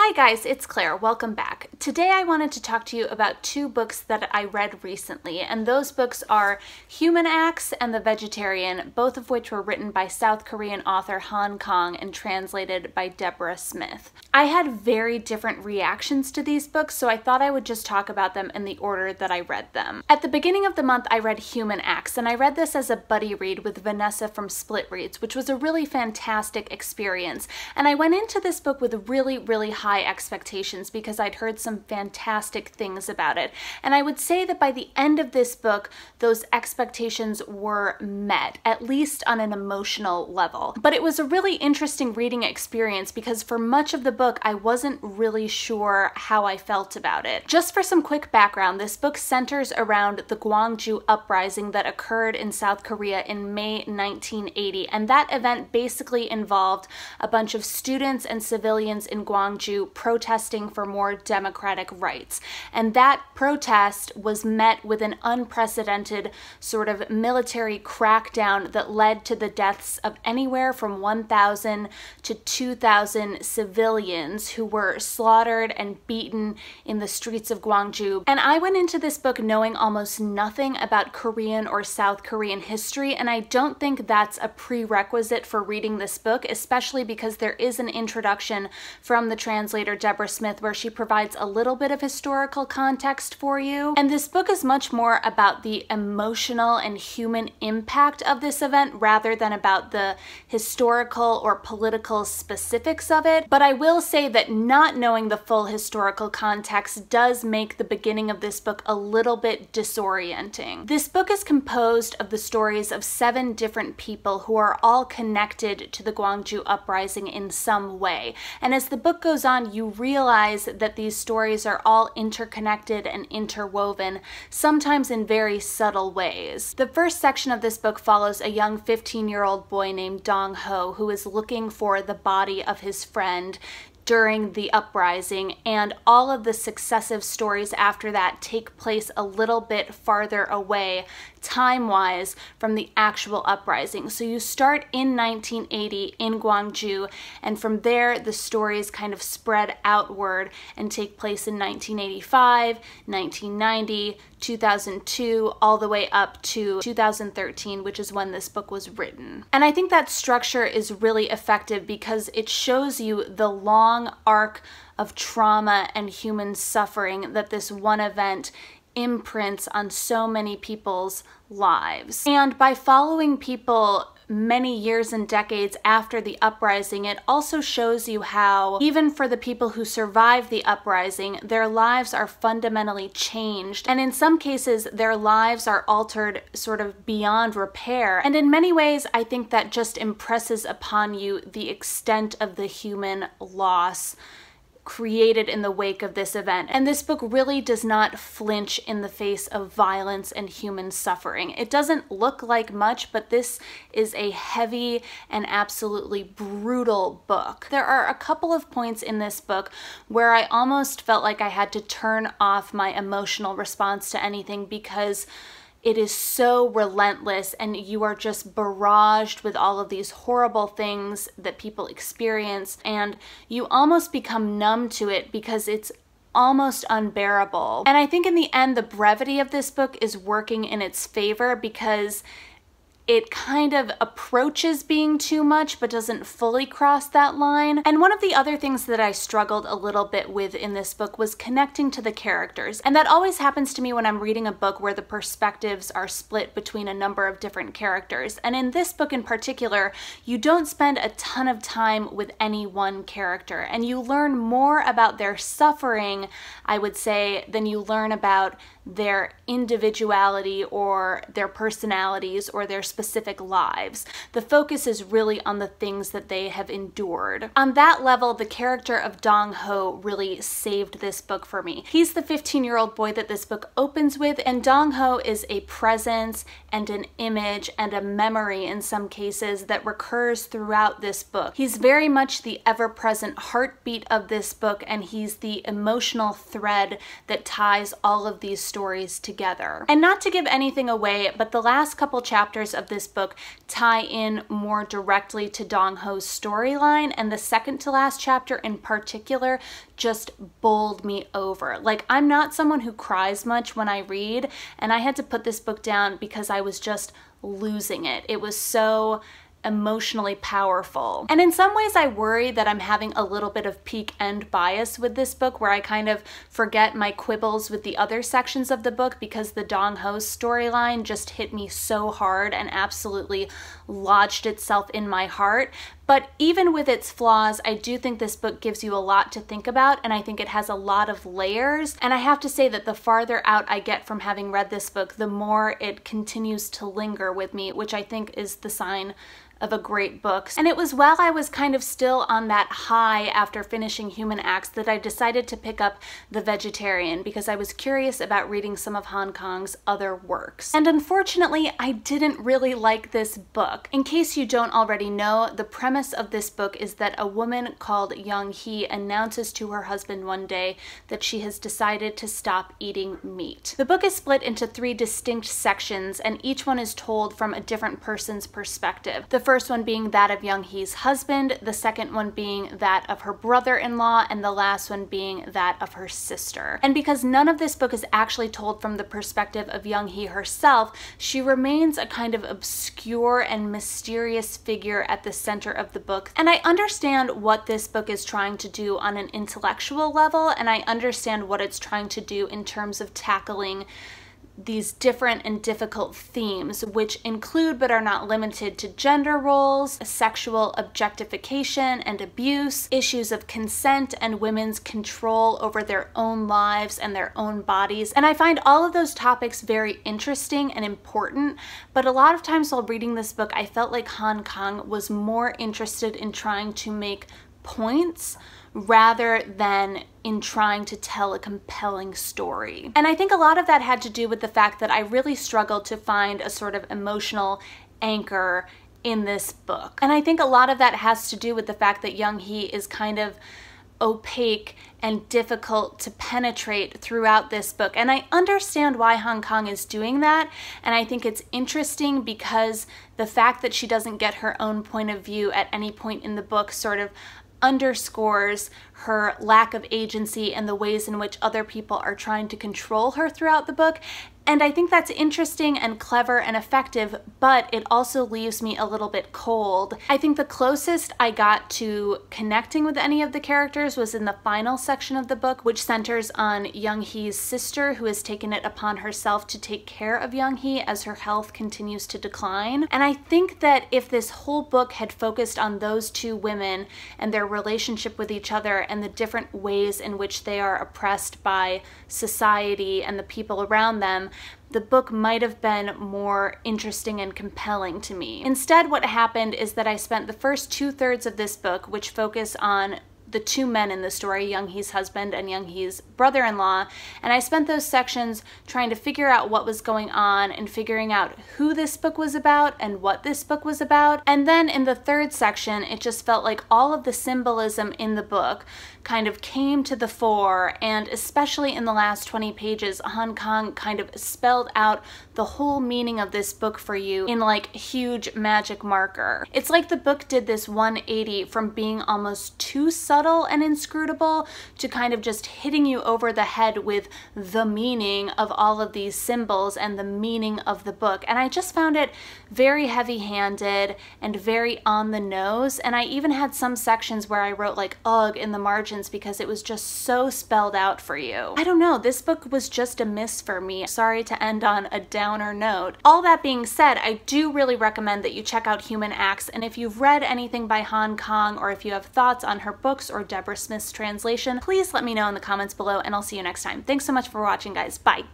Hi guys, it's Claire. Welcome back. Today I wanted to talk to you about two books that I read recently, and those books are Human Acts and The Vegetarian, both of which were written by South Korean author Han Kang and translated by Deborah Smith. I had very different reactions to these books, so I thought I would just talk about them in the order that I read them. At the beginning of the month, I read Human Acts, and I read this as a buddy read with Vanessa from Split Reads, which was a really fantastic experience. And I went into this book with really, really high high expectations because I'd heard some fantastic things about it. And I would say that by the end of this book, those expectations were met, at least on an emotional level. But it was a really interesting reading experience because for much of the book, I wasn't really sure how I felt about it. Just for some quick background, this book centers around the Gwangju uprising that occurred in South Korea in May 1980. And that event basically involved a bunch of students and civilians in Gwangju protesting for more democratic rights. And that protest was met with an unprecedented sort of military crackdown that led to the deaths of anywhere from 1,000 to 2,000 civilians who were slaughtered and beaten in the streets of Gwangju. And I went into this book knowing almost nothing about Korean or South Korean history, and I don't think that's a prerequisite for reading this book, especially because there is an introduction from the trans translator Deborah Smith where she provides a little bit of historical context for you. And this book is much more about the emotional and human impact of this event rather than about the historical or political specifics of it. But I will say that not knowing the full historical context does make the beginning of this book a little bit disorienting. This book is composed of the stories of seven different people who are all connected to the Gwangju uprising in some way. And as the book goes on, you realize that these stories are all interconnected and interwoven, sometimes in very subtle ways. The first section of this book follows a young 15 year old boy named Dong Ho who is looking for the body of his friend during the uprising, and all of the successive stories after that take place a little bit farther away time wise from the actual uprising. So you start in 1980 in Gwangju, and from there the stories kind of spread outward and take place in 1985, 1990, 2002, all the way up to 2013, which is when this book was written. And I think that structure is really effective because it shows you the long arc of trauma and human suffering that this one event imprints on so many people's lives. And by following people many years and decades after the uprising, it also shows you how, even for the people who survived the uprising, their lives are fundamentally changed. And in some cases, their lives are altered sort of beyond repair. And in many ways, I think that just impresses upon you the extent of the human loss created in the wake of this event. And this book really does not flinch in the face of violence and human suffering. It doesn't look like much, but this is a heavy and absolutely brutal book. There are a couple of points in this book where I almost felt like I had to turn off my emotional response to anything because it is so relentless, and you are just barraged with all of these horrible things that people experience, and you almost become numb to it because it's almost unbearable. And I think in the end, the brevity of this book is working in its favor because it kind of approaches being too much but doesn't fully cross that line. And one of the other things that I struggled a little bit with in this book was connecting to the characters. And that always happens to me when I'm reading a book where the perspectives are split between a number of different characters. And in this book in particular, you don't spend a ton of time with any one character and you learn more about their suffering, I would say, than you learn about their individuality or their personalities or their specific lives. The focus is really on the things that they have endured. On that level, the character of Dong Ho really saved this book for me. He's the 15 year old boy that this book opens with, and Dong Ho is a presence and an image and a memory in some cases that recurs throughout this book. He's very much the ever present heartbeat of this book, and he's the emotional thread that ties all of these stories stories together. And not to give anything away, but the last couple chapters of this book tie in more directly to Dong Ho's storyline, and the second to last chapter in particular just bowled me over. Like, I'm not someone who cries much when I read, and I had to put this book down because I was just losing it. It was so emotionally powerful. And in some ways, I worry that I'm having a little bit of peak end bias with this book where I kind of forget my quibbles with the other sections of the book because the Dong Ho storyline just hit me so hard and absolutely lodged itself in my heart. But even with its flaws, I do think this book gives you a lot to think about, and I think it has a lot of layers. And I have to say that the farther out I get from having read this book, the more it continues to linger with me, which I think is the sign of a great book. And it was while I was kind of still on that high after finishing Human Acts that I decided to pick up The Vegetarian because I was curious about reading some of Han Kang's other works. And unfortunately, I didn't really like this book. In case you don't already know, the premise of this book is that a woman called Young Hee announces to her husband one day that she has decided to stop eating meat. The book is split into three distinct sections and each one is told from a different person's perspective. The first one being that of Young Hee's husband, the second one being that of her brother-in-law, and the last one being that of her sister. And because none of this book is actually told from the perspective of Young Hee herself, she remains a kind of obscure and mysterious figure at the center of the book. And I understand what this book is trying to do on an intellectual level, and I understand what it's trying to do in terms of tackling these different and difficult themes, which include but are not limited to gender roles, sexual objectification and abuse, issues of consent and women's control over their own lives and their own bodies. And I find all of those topics very interesting and important, but a lot of times while reading this book, I felt like Han Kang was more interested in trying to make points rather than in trying to tell a compelling story. And I think a lot of that had to do with the fact that I really struggled to find a sort of emotional anchor in this book. And I think a lot of that has to do with the fact that Young Hee is kind of opaque and difficult to penetrate throughout this book. And I understand why Han Kang is doing that. And I think it's interesting because the fact that she doesn't get her own point of view at any point in the book sort of underscores her lack of agency and the ways in which other people are trying to control her throughout the book. And I think that's interesting and clever and effective, but it also leaves me a little bit cold. I think the closest I got to connecting with any of the characters was in the final section of the book, which centers on Young Hee's sister, who has taken it upon herself to take care of Young Hee as her health continues to decline. And I think that if this whole book had focused on those two women and their relationship with each other and the different ways in which they are oppressed by society and the people around them, the book might have been more interesting and compelling to me. Instead, what happened is that I spent the first two thirds of this book, which focus on the two men in the story, Young Hee's husband and Young Hee's brother-in-law, and I spent those sections trying to figure out what was going on and figuring out who this book was about and what this book was about. And then in the third section, it just felt like all of the symbolism in the book kind of came to the fore, and especially in the last 20 pages, Han Kang kind of spelled out the whole meaning of this book for you in like huge magic marker. It's like the book did this 180 from being almost too subtle and inscrutable to kind of just hitting you over the head with the meaning of all of these symbols and the meaning of the book. And I just found it very heavy handed and very on the nose. And I even had some sections where I wrote like ugh in the margins because it was just so spelled out for you. I don't know, this book was just a miss for me. Sorry to end on a downer note. All that being said, I do really recommend that you check out Human Acts, and if you've read anything by Han Kang or if you have thoughts on her books or Deborah Smith's translation, please let me know in the comments below, and I'll see you next time. Thanks so much for watching, guys. Bye!